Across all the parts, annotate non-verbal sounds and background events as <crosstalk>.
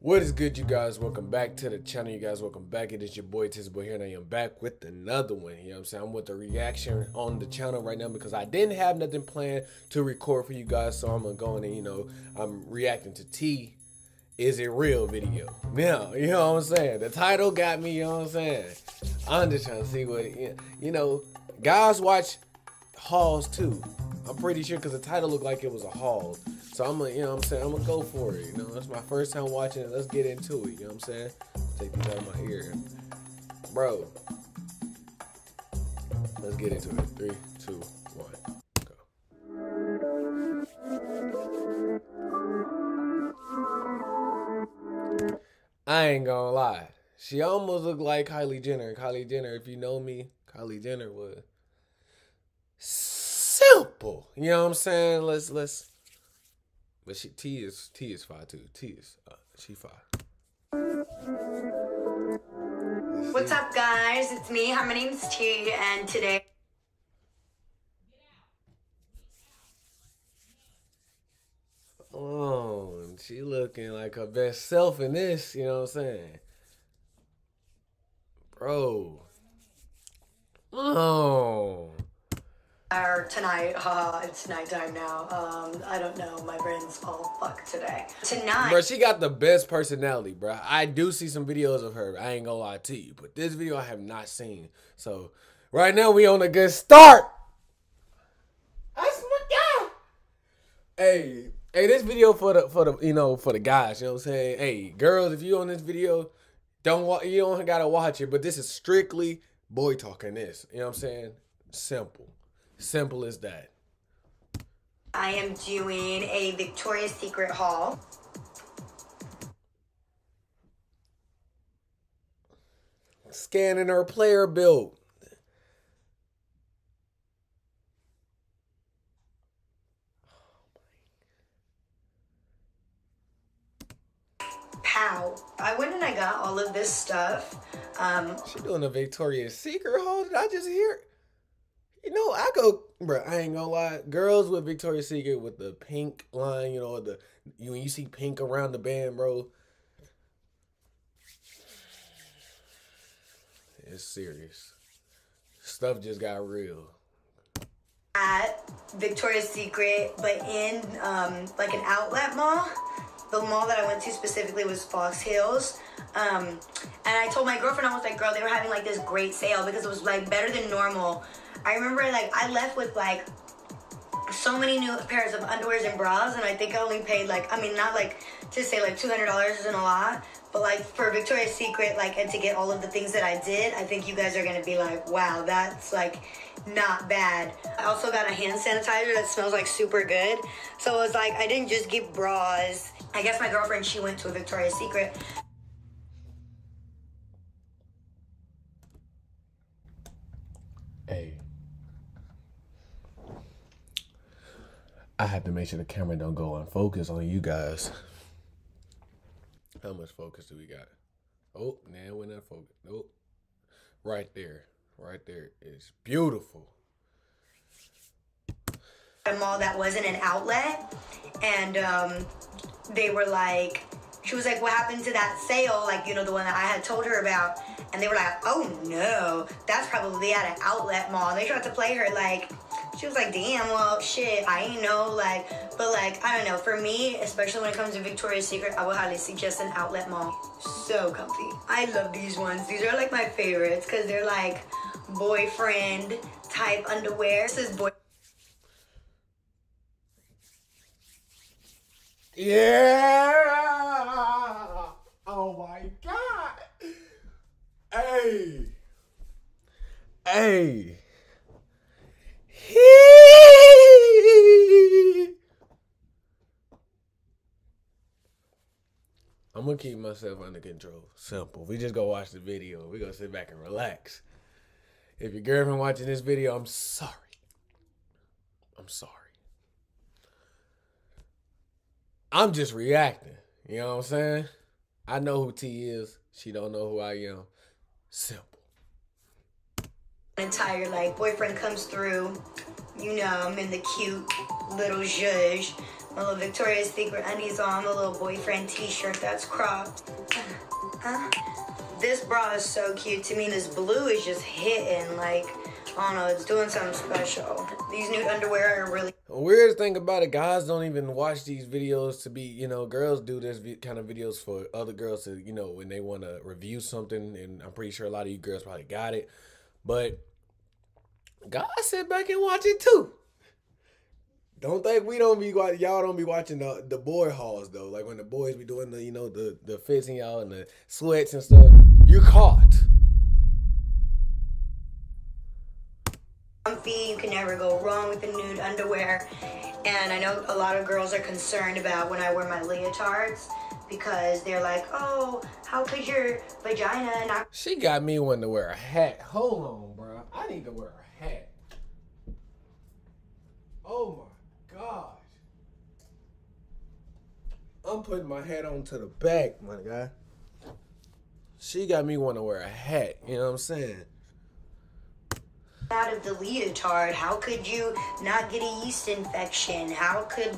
What is good, you guys? Welcome back to the channel, you guys. Welcome back. It is your boy Boy here, and I am back with another one. You know what I'm saying? I'm with the reaction on the channel right now because I didn't have nothing planned to record for you guys, so I'm gonna go in and you know I'm reacting to Tee. Is it real video? Now, you know what I'm saying? The title got me. You know what I'm saying? I'm just trying to see what you know. Guys watch Halls too. I'm pretty sure because the title looked like it was a haul. So I'm gonna, you know what I'm saying? I'm gonna go for it. You know, that's my first time watching it. Let's get into it. You know what I'm saying? Take these out of my ear. Bro. Let's get into it. Three, two, one, go. I ain't gonna lie. She almost looked like Kylie Jenner. Kylie Jenner, if you know me, Kylie Jenner was simple. You know what I'm saying? Let's let's but she Tee is Tee is five too. Tee is uh, she five. What's up, guys? It's me. Hi, my name's Tee, and today. Oh, and she looking like her best self in this. You know what I'm saying, bro? Oh or tonight, haha, it's nighttime now. Um, I don't know, my brain's all fucked today. Tonight. Bro, she got the best personality, bro. I do see some videos of her. I ain't gonna lie to you, but this video I have not seen. So, right now we on a good start. That's my guy. Hey, hey, this video for the for the you know for the guys. You know what I'm saying? Hey, girls, if you on this video, don't you don't gotta watch it. But this is strictly boy talking. This, you know what I'm saying? Simple. Simple as that. I am doing a Victoria's Secret haul. Scanning our player build. Pow. I went and I got all of this stuff. Um, she doing a Victoria's Secret haul? Did I just hear? You know, I go, bro. I ain't gonna lie. Girls with Victoria's Secret with the pink line, you know, the you when you see pink around the band, bro. It's serious. Stuff just got real. At Victoria's Secret, but in um, like an outlet mall. The mall that I went to specifically was Fox Hills. Um, and I told my girlfriend, I was like, girl, they were having like this great sale because it was like better than normal I remember like I left with like so many new pairs of underwears and bras and I think I only paid like I mean not like to say like $200 isn't a lot but like for Victoria's Secret like and to get all of the things that I did I think you guys are gonna be like wow that's like not bad. I also got a hand sanitizer that smells like super good. So it was like I didn't just get bras. I guess my girlfriend she went to a Victoria's Secret I have to make sure the camera don't go on focus on you guys. How much focus do we got? Oh, now we're not focused. Nope. Right there. Right there is beautiful. A mall that wasn't an outlet. And um, they were like, she was like, what happened to that sale? Like, you know, the one that I had told her about. And they were like, oh no, that's probably at an outlet mall. They tried to play her like, she was like, damn, well, shit, I ain't know, like, but like, I don't know. For me, especially when it comes to Victoria's Secret, I would highly suggest an outlet mall. So comfy. I love these ones. These are like my favorites because they're like boyfriend type underwear. This is boy. Yeah. Oh my God. Hey. Hey. I'm gonna keep myself under control. Simple. We just go watch the video. We gonna sit back and relax. If your girlfriend watching this video, I'm sorry. I'm sorry. I'm just reacting. You know what I'm saying? I know who Tee is. She don't know who I am. Simple. Entire like boyfriend comes through, you know, I'm in the cute little zhuzh My little Victoria's Secret undies on, the little boyfriend t-shirt that's cropped. Huh? This bra is so cute to me. This blue is just hitting like, I don't know, it's doing something special. These new underwear are really Weirdest thing about it, guys don't even watch these videos to be, you know, girls do this kind of videos for other girls to, you know, when they want to review something. And I'm pretty sure a lot of you girls probably got it. But guys sit back and watch it too. Don't think we don't be watching. Y'all don't be watching the the boy hauls though. Like when the boys be doing the you know the the fits in y'all and the sweats and stuff. You're caught. comfy. You can never go wrong with the nude underwear. And I know a lot of girls are concerned about when I wear my leotards because they're like, oh, how could your vagina not She got me wanting to wear a hat. Hold on, bro. I need to wear a hat. Oh my gosh. I'm putting my hat on to the back, my guy. She got me want to wear a hat. You know what I'm saying? out of the leotard? How could you not get a yeast infection? How could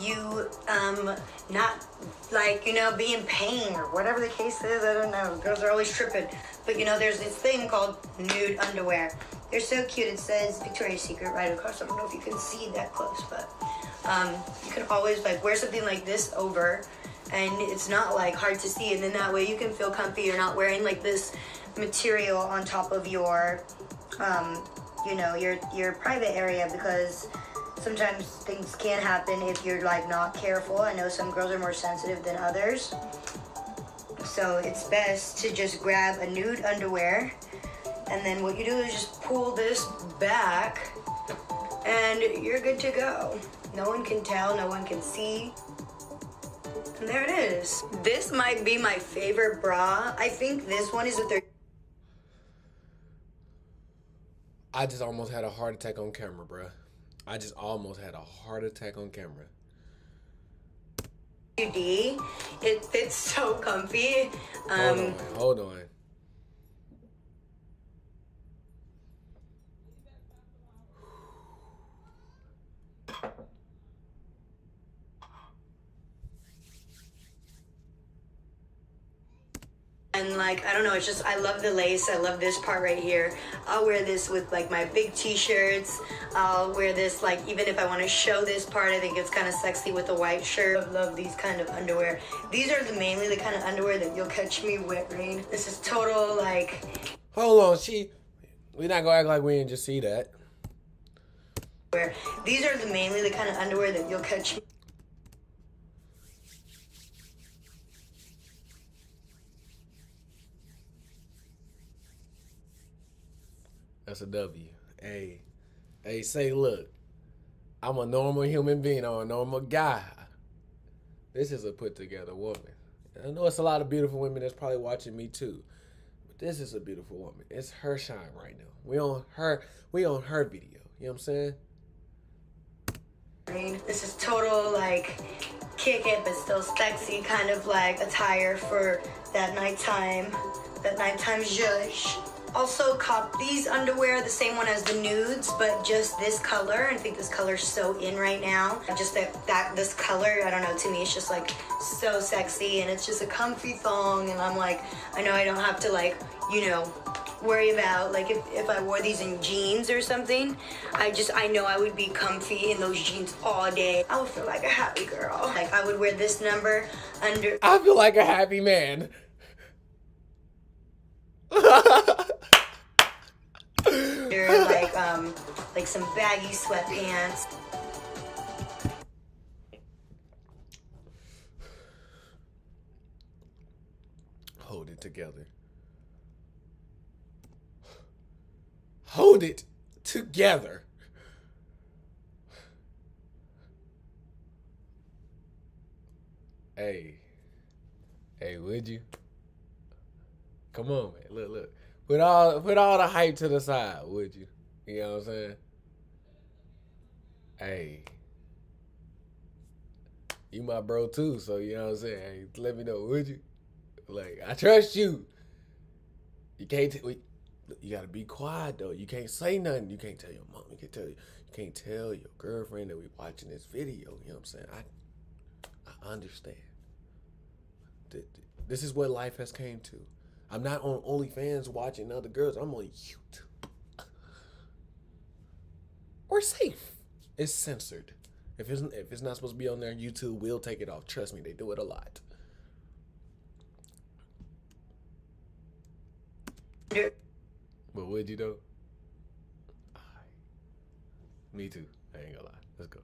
you um not like you know be in pain or whatever the case is? I don't know. Girls are always tripping. But you know, there's this thing called nude underwear. They're so cute. It says Victoria's Secret right across. I don't know if you can see that close, but um, you can always like wear something like this over, and it's not like hard to see. And then that way you can feel comfy. You're not wearing like this material on top of your um, you know, your your private area because sometimes things can happen if you're like not careful. I know some girls are more sensitive than others. So it's best to just grab a nude underwear and then what you do is just pull this back and you're good to go. No one can tell, no one can see. And there it is. This might be my favorite bra. I think this one is with their I just almost had a heart attack on camera, bruh. I just almost had a heart attack on camera. It fits so comfy. Hold Um, on, hold on. and like I don't know, it's just I love the lace. I love this part right here. I'll wear this with like my big t-shirts. I'll wear this like even if I want to show this part. I think it's kind of sexy with a white shirt. I love these kind of underwear. These are the mainly the kind of underwear that you'll catch me wearing. This is total like Hold on, she. We not gonna act like we didn't just see that. where these are the mainly the kind of underwear that you'll catch That's a W. Hey, hey, say, look, I'm a normal human being. I'm a normal guy. This is a put together woman. I know it's a lot of beautiful women that's probably watching me too, but this is a beautiful woman. It's her shine right now. We on her. We on her video. You know what I'm saying? This is total like kick it but still sexy kind of like attire for that nighttime, that nighttime zhuzh. Also cop these underwear, the same one as the nudes, but just this color. I think this color's so in right now. Just that, that this color, I don't know, to me it's just like so sexy and it's just a comfy thong and I'm like, I know I don't have to like, you know, worry about like if, if I wore these in jeans or something, I just I know I would be comfy in those jeans all day. I would feel like a happy girl. Like I would wear this number under I feel like a happy man. <laughs> under like um like some baggy sweatpants. Hold it together. Hold it together. Hey. Hey, would you? Come on, man. Look, look. Put all put all the hype to the side, would you? You know what I'm saying? Hey. You my bro too, so you know what I'm saying? Hey, let me know, would you? Like, I trust you. You can't. You gotta be quiet though. You can't say nothing. You can't tell your mom. You can't tell you. You can't tell your girlfriend that we watching this video. You know what I'm saying? I I understand. This is what life has came to. I'm not on OnlyFans watching other girls. I'm on YouTube. We're safe. It's censored. If it's if it's not supposed to be on there, YouTube will take it off. Trust me, they do it a lot. But would you though? Me too. I ain't gonna lie. Let's go.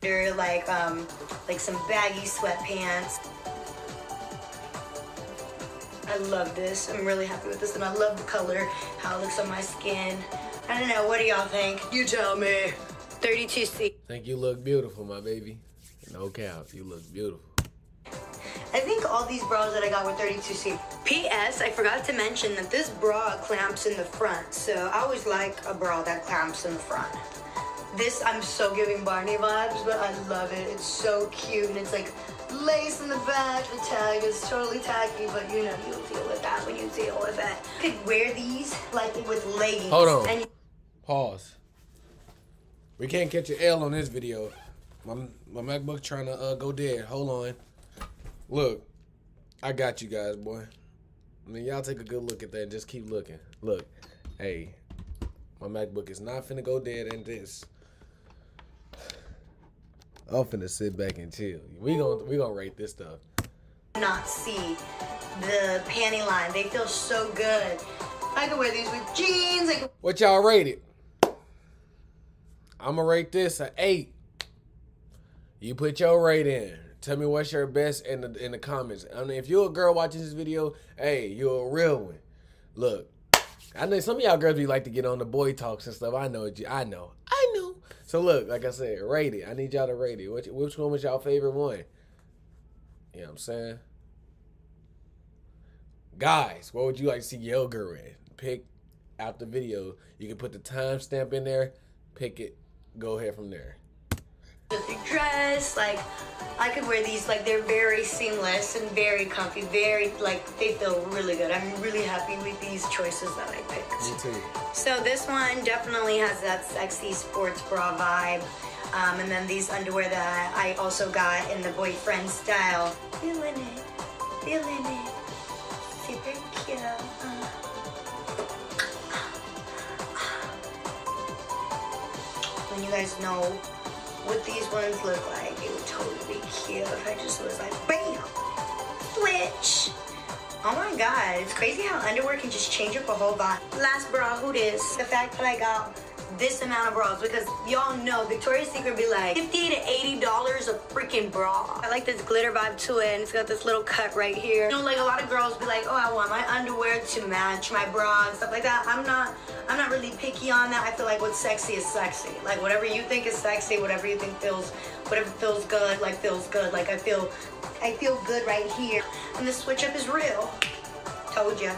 They're like um like some baggy sweatpants. I love this. I'm really happy with this and I love the color, how it looks on my skin. I don't know, what do y'all think? You tell me. 32C. Think you look beautiful, my baby. No cap, you look beautiful. I think all these bras that I got were 32C. P.S. I forgot to mention that this bra clamps in the front, so I always like a bra that clamps in the front. This, I'm so giving Barney vibes, but I love it. It's so cute, and it's like lace in the back. The tag is totally tacky, but you know, you'll deal with that when you deal with it. You could wear these like with leggings. Hold on. Pause. We can't catch an L on this video. My, my MacBook trying to uh, go dead. Hold on. Look, I got you guys, boy. I mean, y'all take a good look at that and just keep looking. Look, hey, my MacBook is not finna go dead in this. I'm finna sit back and chill. We gonna we gonna rate this stuff. Not see the panty line. They feel so good. I can wear these with jeans. Can... What y'all rate it? I'ma rate this an eight. You put your rate in. Tell me what's your best in the in the comments. I mean, if you're a girl watching this video, hey, you're a real one. Look, I know some of y'all girls be like to get on the boy talks and stuff. I know, I know, I know. So look, like I said, rate it. I need y'all to rate it. Which, which one was y'all favorite one? You know what I'm saying? Guys, what would you like to see girl in? Pick out the video. You can put the timestamp in there. Pick it. Go ahead from there the dress like I could wear these like they're very seamless and very comfy very like they feel really good. I'm really happy with these choices that I picked. Me too. So this one definitely has that sexy sports bra vibe um, and then these underwear that I also got in the boyfriend style. Feeling it feeling it. Super cute. Uh. when you guys know what these ones look like. It would totally be cute if I just was like, bam, switch. Oh my god, it's crazy how underwear can just change up a whole vibe. Last bra, who this? The fact that I got this amount of bras because y'all know Victoria's Secret be like 50 to 80 dollars a freaking bra. I like this glitter vibe to it and it's got this little cut right here. You know, like a lot of girls be like, oh, I want my underwear to match my bra and stuff like that. I'm not, I'm not really picky on that. I feel like what's sexy is sexy. Like whatever you think is sexy, whatever you think feels, whatever feels good, like feels good. Like I feel, I feel good right here. And the switch up is real. Told ya.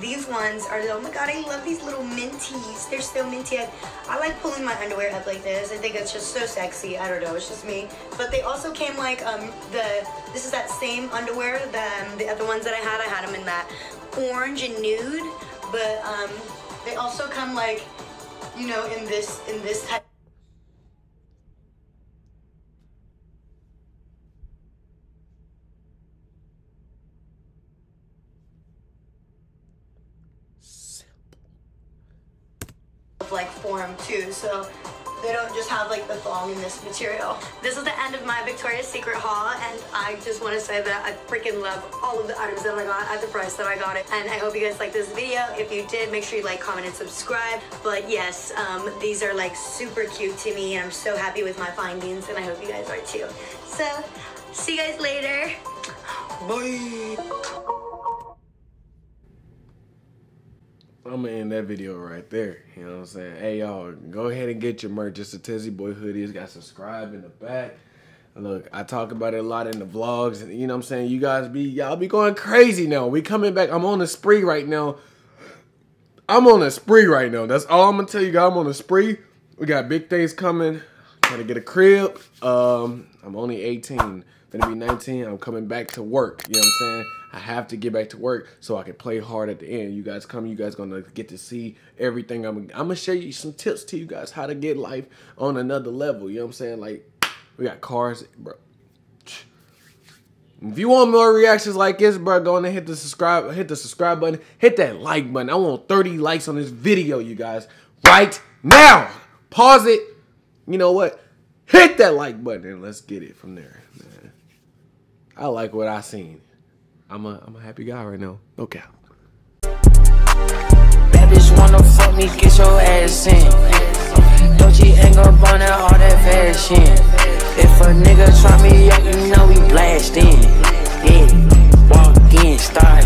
These ones are, oh my god, I love these little minties. They're so minty. I, I like pulling my underwear up like this. I think it's just so sexy. I don't know, it's just me. But they also came like, um, the, this is that same underwear, the, the other ones that I had. I had them in that orange and nude. But um, they also come like, you know, in this, in this type. like form too. So they don't just have like the thong in this material. This is the end of my Victoria's Secret haul and I just want to say that I freaking love all of the items that I got at the price that I got it. And I hope you guys like this video. If you did, make sure you like, comment, and subscribe. But yes, um, these are like super cute to me and I'm so happy with my findings and I hope you guys are too. So, see you guys later. Bye. I'm gonna end that video right there. You know what I'm saying? Hey y'all, go ahead and get your merch. It's a Tezzyboi hoodie. It's got subscribe in the back. Look, I talk about it a lot in the vlogs, and you know what I'm saying? You guys be y'all be going crazy now. We coming back. I'm on a spree right now. I'm on a spree right now. That's all I'm gonna tell you guys. I'm on a spree. We got big things coming. Gotta get a crib. Um, I'm only 18. Gonna be 19. I'm coming back to work. You know what I'm saying? I have to get back to work so I can play hard at the end. You guys come, you guys gonna get to see everything. I'm, I'm gonna share you some tips to you guys how to get life on another level. You know what I'm saying? Like, we got cars, bro. If you want more reactions like this, bro, go on and hit the subscribe, hit the subscribe button, hit that like button. I want 30 likes on this video, you guys, right now. Pause it. You know what? Hit that like button and let's get it from there, man. I like what I seen. I'm a I'm a happy guy right now. No cap. Bitch wanna fuck me, get your ass in. All that fashion. If a nigga try me up, you know we blast in. Yeah, walk in, start.